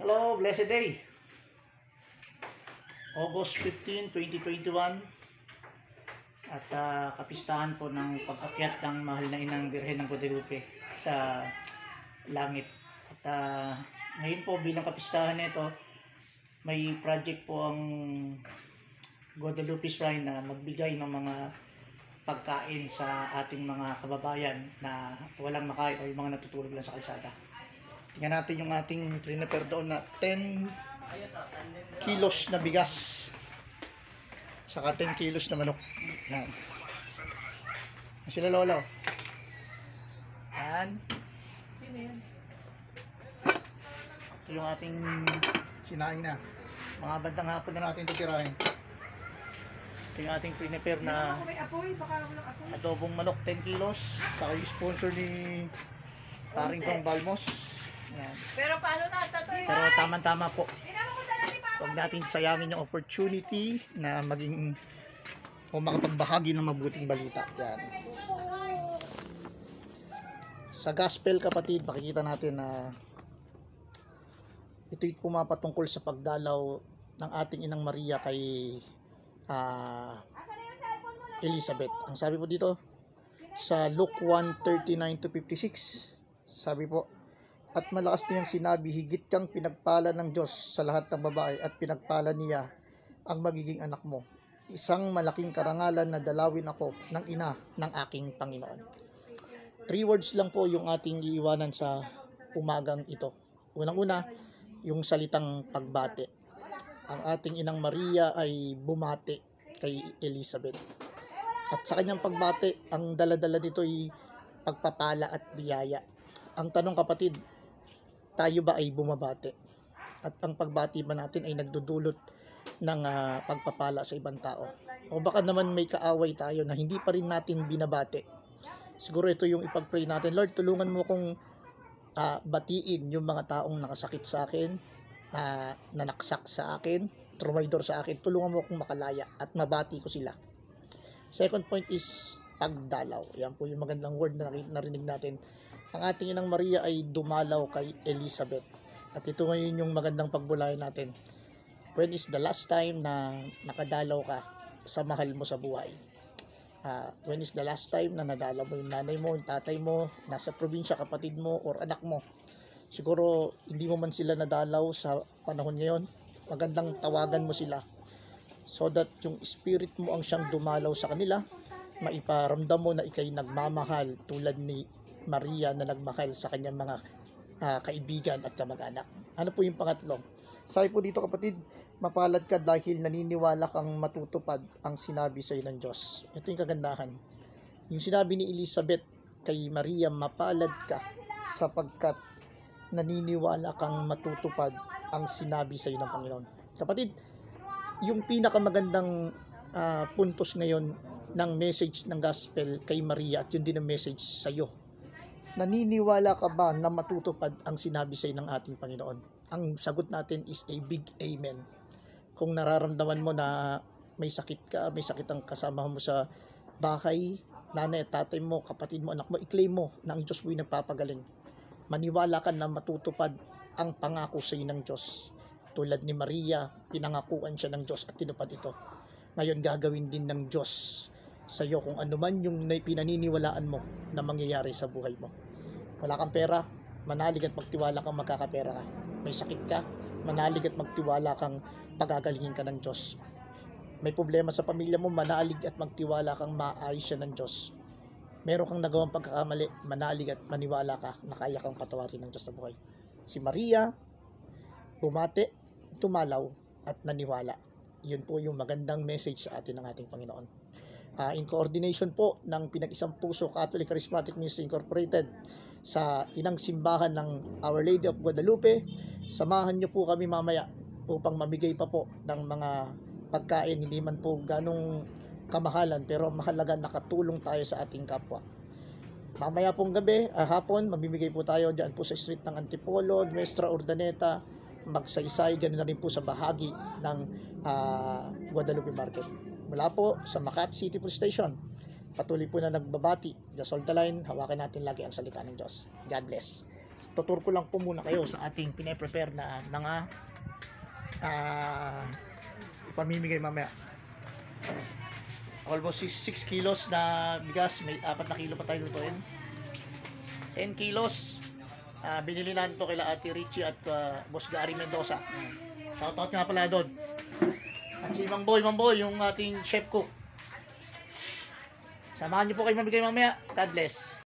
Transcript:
Hello, blessed day. August 15, 2021. At ah, kapistahan po ng pag-akyat ng mahal na inang Birhen ng Guadalupe sa langit. At ah, ngayon po bilang kapistahan nito, may project po ang Guadalupe Shrine na magbigay ng mga pagkain sa ating mga kababayan na walang makain o yung mga natutulog lang sa kalsada. Tingnan natin yung ating prepare doon na 10 kilos na bigas. Saka 10 kilos na manok. Yan. Sila lolo. Yan. Ito yung ating sinain na. Mga bandang hapon na natin ito tirahin. Ito yung ating prepare na adobong manok 10 kilos. Saka yung sponsor ni Paring Pang Balmos. Yan. Pero paano na, tatoy? Pero tama-tama po. Huwag natin sayangin yung opportunity na maging o makapagbahagi ng mabuting balita. Yan. Sa gospel kapatid, makikita natin na ito'y pumapatungkol sa pagdalaw ng ating inang Maria kay ah, Elizabeth. Ang sabi po dito sa Luke 1:39 to 56, sabi po, at malakas niyang sinabi, higit kang pinagpala ng Diyos sa lahat ng babae at pinagpala niya ang magiging anak mo. Isang malaking karangalan na dalawin ako ng ina ng aking Panginoon. Three words lang po yung ating iiwanan sa umagang ito. Unang-una, yung salitang pagbate. Ang ating inang Maria ay bumate kay Elizabeth. At sa kanyang pagbate, ang daladala nito ay pagpapala at biyaya. Ang tanong kapatid, tayo ba ay bumabate? At ang pagbati ba natin ay nagdudulot ng ah, pagpapala sa ibang tao? O baka naman may kaaway tayo na hindi pa rin natin binabate. Siguro ito yung ipag-pray natin. Lord, tulungan mo kong ah, batiin yung mga taong nakasakit sa akin, na nanaksak sa akin, trumaydor sa akin. Tulungan mo akong makalaya at mabati ko sila. Second point is pagdalaw. Yan po yung magandang word na narinig natin. Ang ating inang Maria ay dumalaw kay Elizabeth. At ito ngayon yung magandang pagbulayan natin. When is the last time na nakadalaw ka sa mahal mo sa buhay? Ah, when is the last time na nadalaw mo yung nanay mo, yung tatay mo, nasa probinsya, kapatid mo, or anak mo? Siguro hindi mo man sila nadalaw sa panahon ngayon. Magandang tawagan mo sila so that yung spirit mo ang siyang dumalaw sa kanila maiparamdam mo na ikay nagmamahal tulad ni Maria na nagmahal sa kanyang mga ah, kaibigan at kamag-anak. Ano po yung pangatlo? Sabi po dito kapatid, mapalad ka dahil naniniwala kang matutupad ang sinabi sa ng Diyos. Ito yung kagandahan. Yung sinabi ni Elizabeth kay Maria, mapalad ka sapagkat naniniwala kang matutupad ang sinabi sa ng Panginoon. Kapatid, yung pinakamagandang ah, puntos ngayon ng message ng gospel kay Maria at yun din ang message sa iyo. Naniniwala ka ba na matutupad ang sinabi sa ng ating Panginoon? Ang sagot natin is a big amen. Kung nararamdaman mo na may sakit ka, may sakit ang kasama mo sa bahay, nanay at tatay mo, kapatid mo, anak mo, i-claim mo na ang Diyos mo'y nagpapagaling. Maniwala ka na matutupad ang pangako sa ng Diyos. Tulad ni Maria, pinangakuan siya ng Diyos at tinupad ito. Ngayon gagawin din ng Diyos sa iyo kung ano man yung na- pinaniniwalaan mo na mangyayari sa buhay mo. Wala kang pera, manalig at magtiwala kang magkakapera ka. May sakit ka, manalig at magtiwala kang pagagalingin ka ng Diyos. May problema sa pamilya mo, manalig at magtiwala kang maayos siya ng Diyos. Meron kang nagawang pagkakamali, manalig at maniwala ka na kaya kang patawarin ng Diyos sa buhay. Si Maria, bumate, tumalaw, at naniwala. Yun po yung magandang message sa atin ng ating Panginoon. Ah, in coordination po ng Pinag-Isang Puso Catholic Charismatic Ministry Incorporated sa inang simbahan ng Our Lady of Guadalupe, samahan niyo po kami mamaya upang mamigay pa po ng mga pagkain, hindi man po ganong kamahalan, pero mahalaga nakatulong tayo sa ating kapwa. Mamaya pong gabi, ah, hapon, mamimigay po tayo dyan po sa street ng Antipolo, Nuestra Urdaneta, magsaysay, ganoon na rin po sa bahagi ng ah, Guadalupe Market. Mula po sa Makati City Police Station, patuloy po na nagbabati. Just hold the line, hawakan natin lagi ang salita ng Diyos. God bless. tutur ko lang po muna kayo sa ating pine-prepare na mga ah pamimigay mamaya. Almost 6 kilos na bigas, may 4 na kilo pa tayo lutuin. 10 kilos. Ah, binili natin to kila Ate Richie at ah, Boss Gary Mendoza. Shoutout nga pala doon. At si Mang Boy, Mang Boy, yung ating chef cook. Samahan niyo po kayo mamigay mamaya. God bless.